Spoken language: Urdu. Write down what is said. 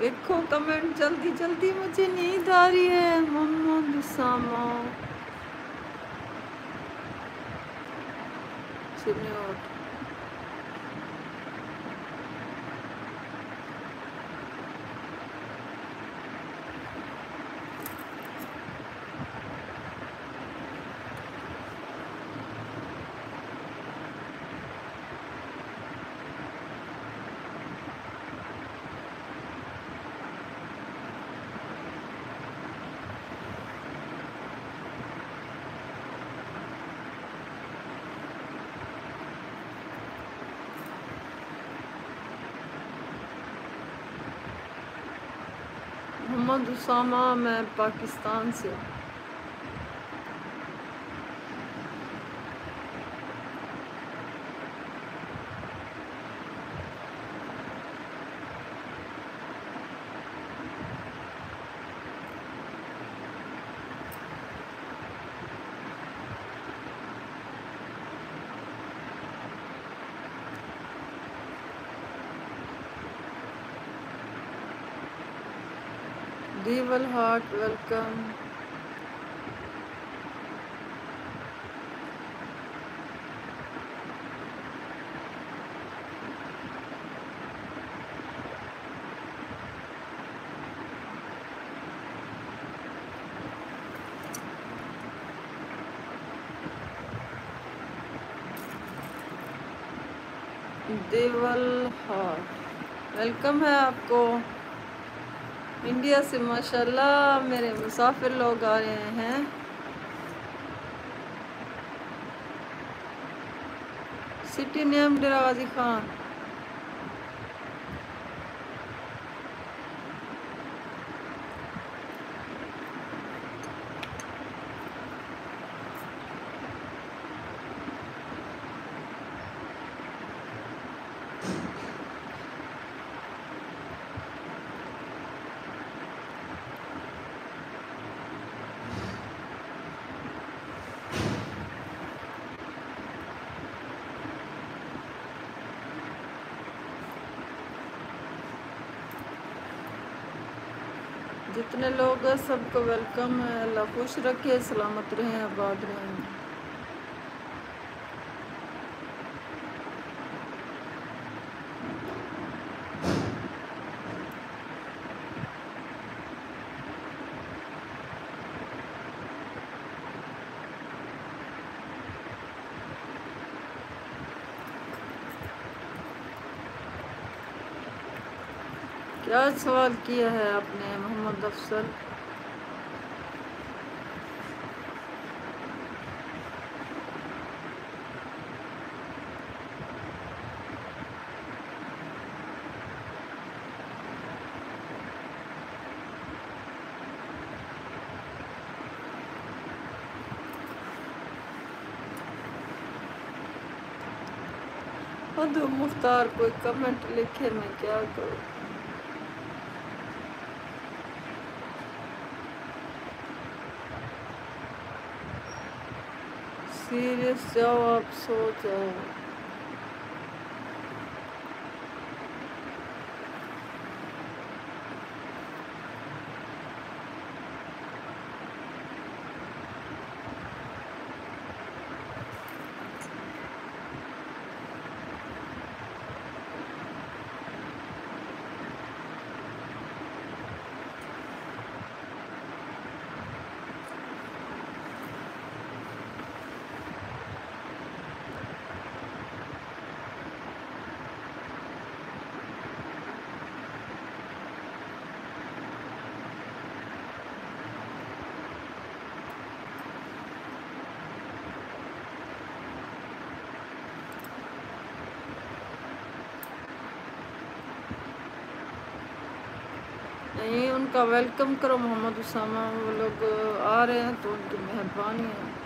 دیکھو کمنٹ جلدی جلدی مجھے نیند آ رہی ہے محمد اسامہ سنیوٹ محمد اسامہ میں پاکستان سے دیول ہارٹ ویلکم دیول ہارٹ ویلکم ہے آپ کو انڈیا سے ماشاءاللہ میرے مسافر لوگ آ رہے ہیں۔ City name Dera Ghazi Khan. جتنے لوگ ہیں سب کو ویلکم ہے اللہ خوش رکھے سلامت رہیں آباد رہیں۔ کیا سوال کیا ہے آپ نے محمد افسر مختار کوئی کمنٹ لکھے میں کیا کروں؟ auxílio, seu absoluto. نہیں، ان کا ویلکم کرو محمد اسامہ، وہ لوگ آ رہے ہیں تو ان کی مہربانی ہے۔